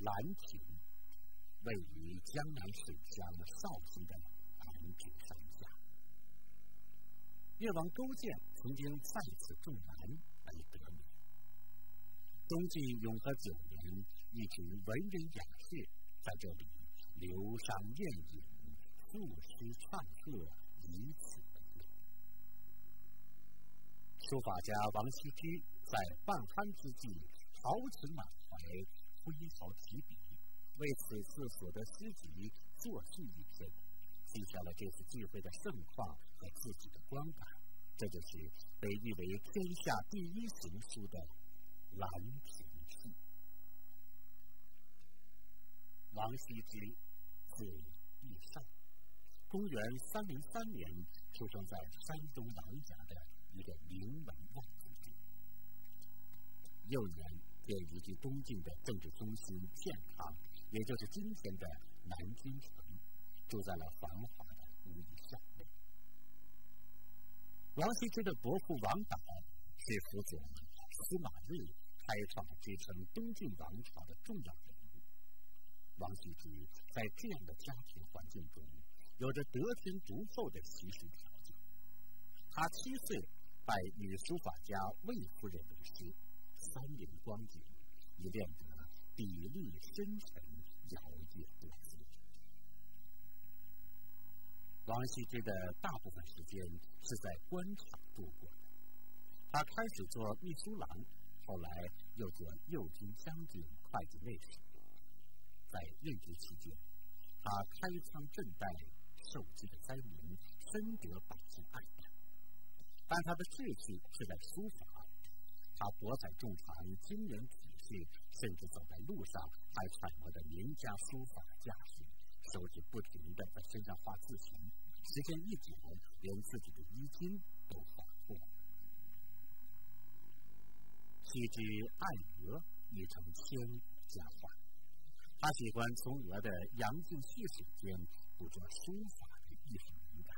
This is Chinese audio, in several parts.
兰亭，位于江南水乡绍兴的安平山下。越王勾践曾经在此种兰而得名。东晋永和九年，一群文人雅士在这里流觞宴饮，赋诗唱和，以此为乐。书法家王羲之在半酣之际，豪情满怀，挥毫提笔，为此次所得诗集作序一篇，记下了这次聚会的盛况和自己的观感。这就是被誉为天下第一行书的《兰亭序》。王羲之，字义善，公元三零三年出生在山东琅琊的一个名门望族中。幼年便移居东晋的政治中心建康，也就是今天的南京城，住在了繁华的乌衣巷内。王羲之的伯父王导是辅佐司马睿开创了支撑东晋王朝的重要人物。王羲之在这样的家庭环境中，有着得天独厚的习书条件。他七岁拜女书法家魏夫人为师，三年光景，已练得笔力深沉，摇曳多姿。王羲之的大部分时间是在官场度过的。他开始做秘书郎，后来又做右军将军、会计内史。在任职期间，他开仓赈贷，受济了灾民，深得百姓爱戴。但他的志气是在书法，他博采众长，经人体恤，甚至走在路上还揣摩着名家书法的架势。手指不停地在身上画字形，时间一久，连自己的衣襟都画破了。羲之爱鹅，已成千古佳话。他喜欢从鹅的阳静蓄水间捕捉书法的艺术灵感，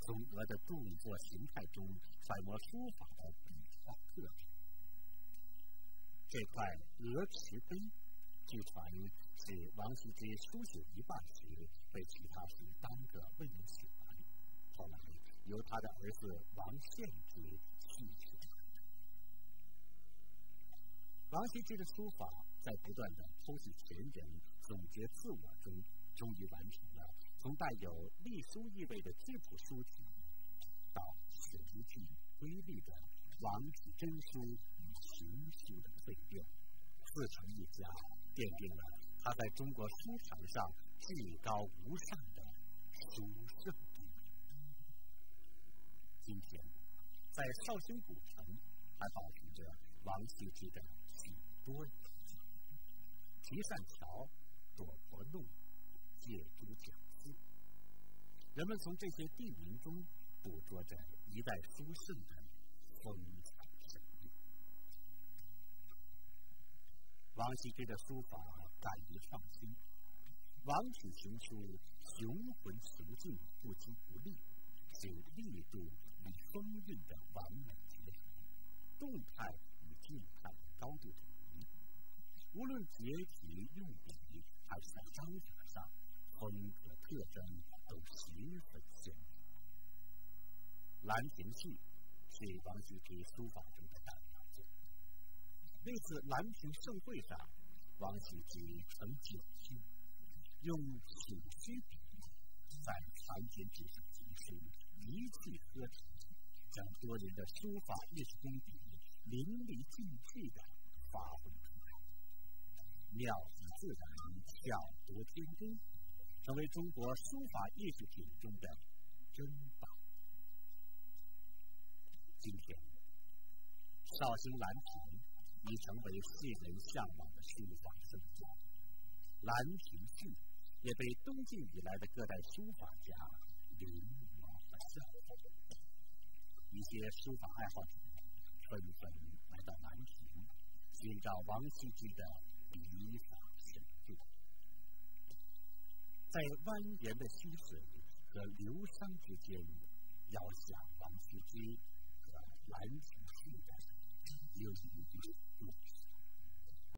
从鹅的动作形态中揣摩书法的笔画特点。这块鹅池碑，据传。是王羲之书写一半时，被其他书耽搁未能写完，后来由他的儿子王献之继承。王羲之的书法在不断的剖析前人、总结自我中，终于完成了从带有隶书意味的质朴书体，到词句瑰丽的王体真书与行书的，自成一家，奠定了。他在中国书场上至高无上的书圣地位。今天，在绍兴古城还保存着王羲之的许多遗迹：提善桥、朵婆路、借珠讲寺。人们从这些地名中捕捉着一代书圣的风采神韵。王羲之的书法敢于创新，王体行书雄浑遒劲，不羁不立，是力度与风韵的完美结合，动态与静态的高度统一。无论结体用笔，还是在章法上，风格特征都十分鲜明。《兰亭序》是王羲之书法中的代。那次兰亭盛会上，王羲之曾酒兴，用曲须笔在长篇纸上题书，一气呵成，将多年的书法艺术功底淋漓尽致地发挥出来，妙自然，巧夺天工，成为中国书法艺术品中的珍宝。今天，绍兴兰亭。已成为世人向往的书法圣地，《兰亭序》也被东晋以来的各代书法家临摹和效仿。一些书法爱好者纷纷来到兰亭，寻找王羲之的笔法神韵。在蜿蜒的溪水和流觞之间，遥想王羲之和《兰亭序》的。有一句。